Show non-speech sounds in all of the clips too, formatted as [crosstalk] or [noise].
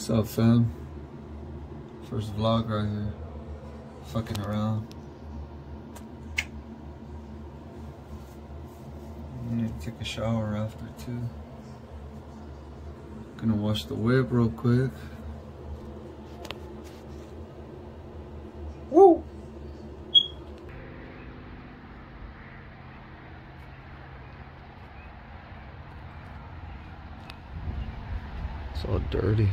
What's up, fam? First vlog right here. Fucking around. I need to take a shower after too. Gonna wash the whip real quick. Woo! It's all dirty.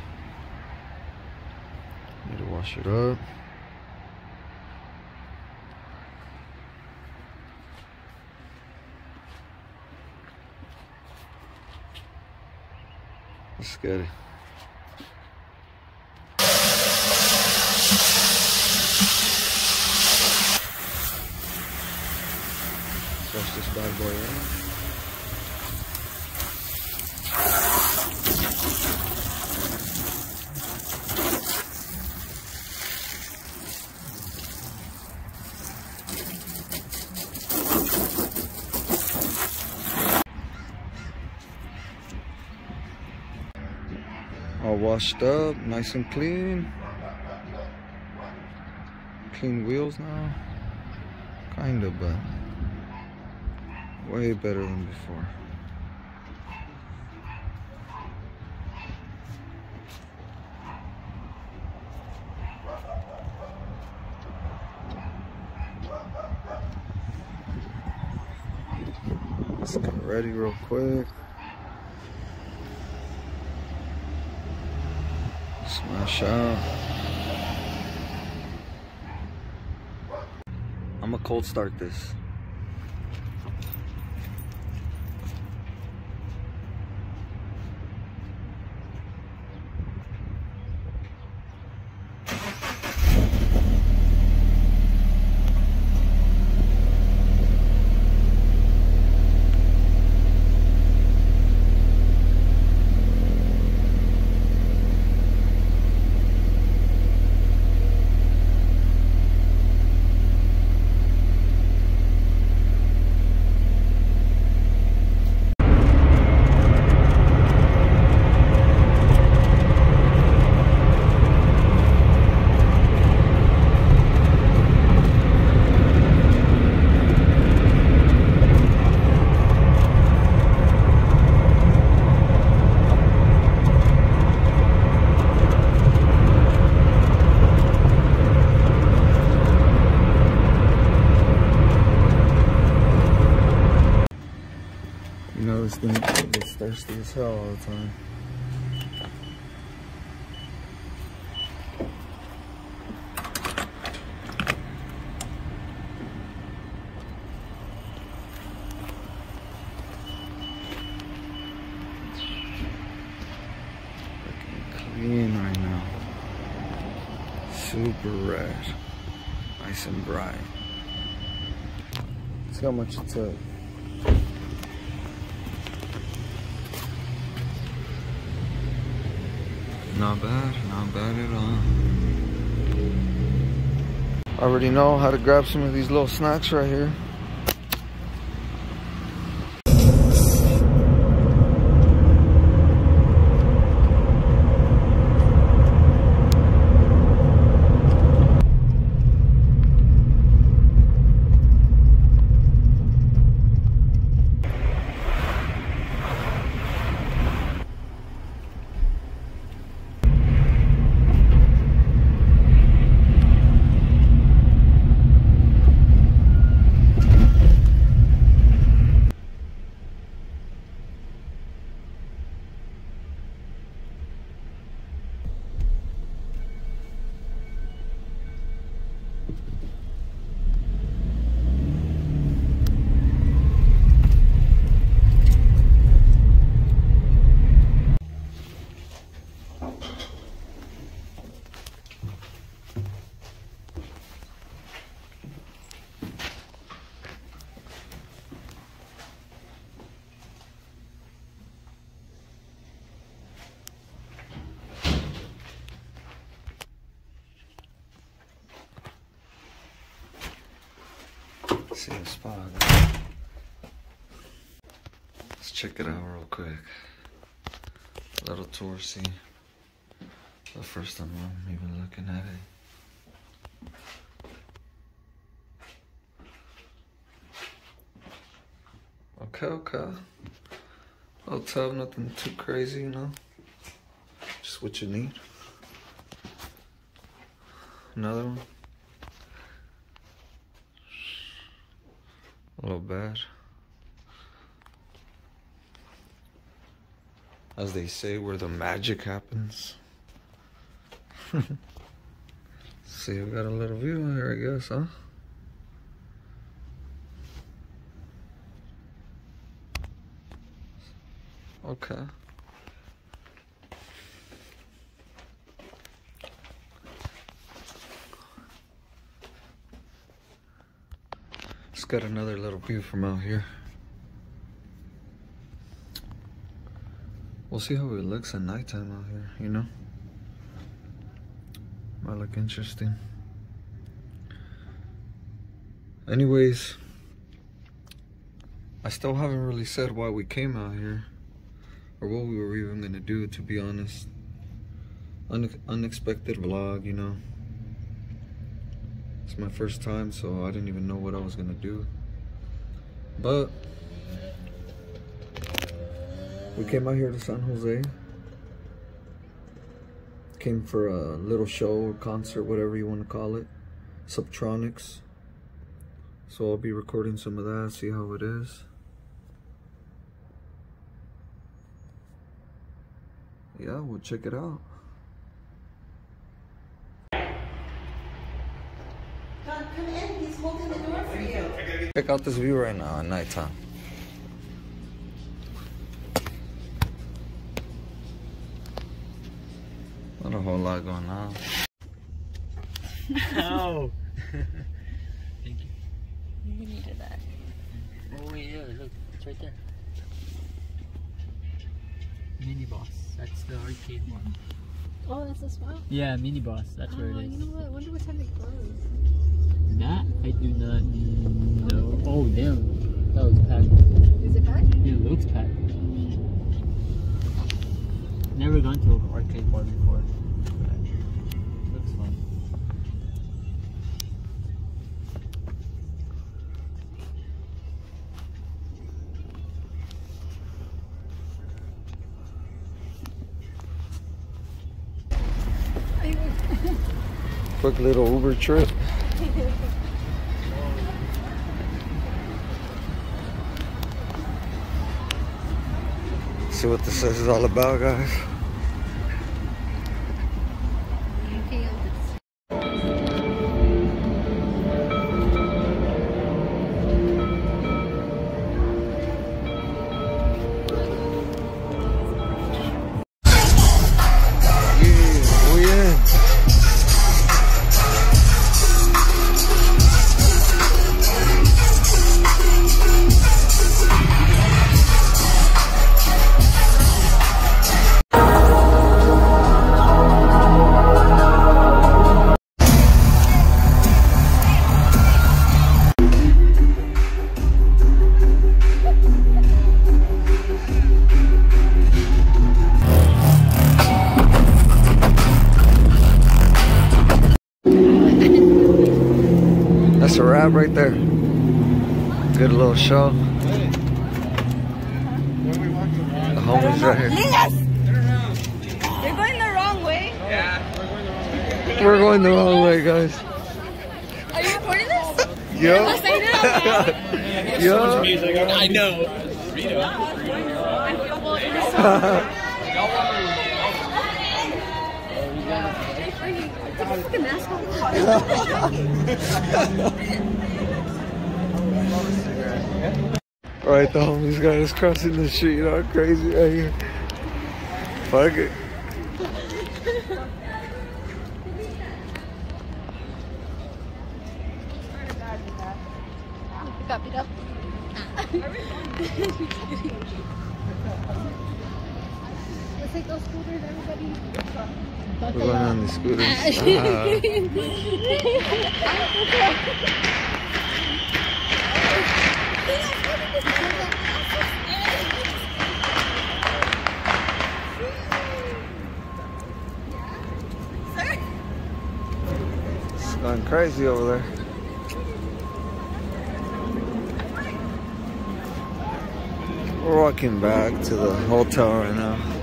Need it up. Let's get it. Wash this bad boy out. all washed up, nice and clean. Clean wheels now. Kind of, but way better than before. Let's get ready real quick. Smash out. I'm gonna cold start this. You know this thing gets thirsty as hell all the time. Clean right now. Super red. Nice and bright. See how much it took. Not bad, not bad at all. I Already know how to grab some of these little snacks right here. See a spot. Let's check it out real quick. A little toursy. the first time I'm even looking at it. Okay, okay. Little tub, nothing too crazy, you know. Just what you need. Another one. A little bad. As they say, where the magic happens. [laughs] See, we got a little view here, I guess, huh? Okay. Let's another little view from out here. We'll see how it looks at nighttime out here, you know? Might look interesting. Anyways, I still haven't really said why we came out here or what we were even gonna do, to be honest. Une unexpected vlog, you know. It's my first time, so I didn't even know what I was gonna do. But we came out here to San Jose. Came for a little show or concert, whatever you want to call it. Subtronics. So I'll be recording some of that, see how it is. Yeah, we'll check it out. John, come in. He's holding the door for you. Check out this view right now at nighttime. Not a whole lot going on. [laughs] Oh. [laughs] Thank you. You needed that. Oh yeah, look, it's right there. Mini boss. That's the arcade one. Oh, that's the spot? Yeah, mini boss. That's oh, where it is. you know what? I wonder what time they close. That I do not know. Oh damn, that was packed. Is it back? It looks packed. Never gone to an arcade bar before. Looks fun. [laughs] Quick little Uber trip. See what this is all about, guys. That's a wrap right there. Good little show. The homies right here. You're going the wrong way. Yeah. We're going the wrong way, guys. Are you recording this? Yo. [laughs] [laughs] Yo. I know. [laughs] Fucking asshole. Right, the homies got us crossing the street all crazy right here. Fuck it. Let's take those scooters, everybody. We're going on the scooters. Ah. Going crazy over there. We're walking back to the hotel right now.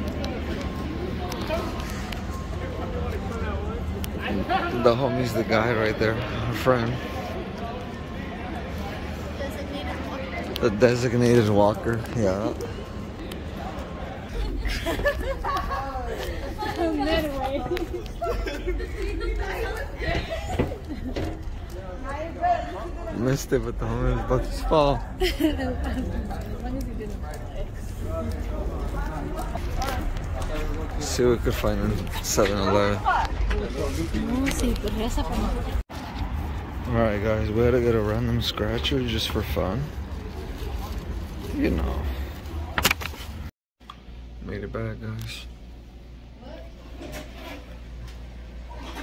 The homie's the guy right there, our friend. The designated walker, yeah. Missed it, but the homie about to fall. See what we could find in 7 Eleven. Alright, guys, we had to get a random scratcher just for fun. You know. Made it back, guys.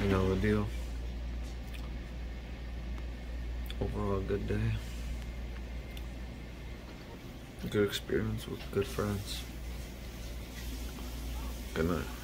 You know the deal. Overall, good day. Good experience with good friends. Good night.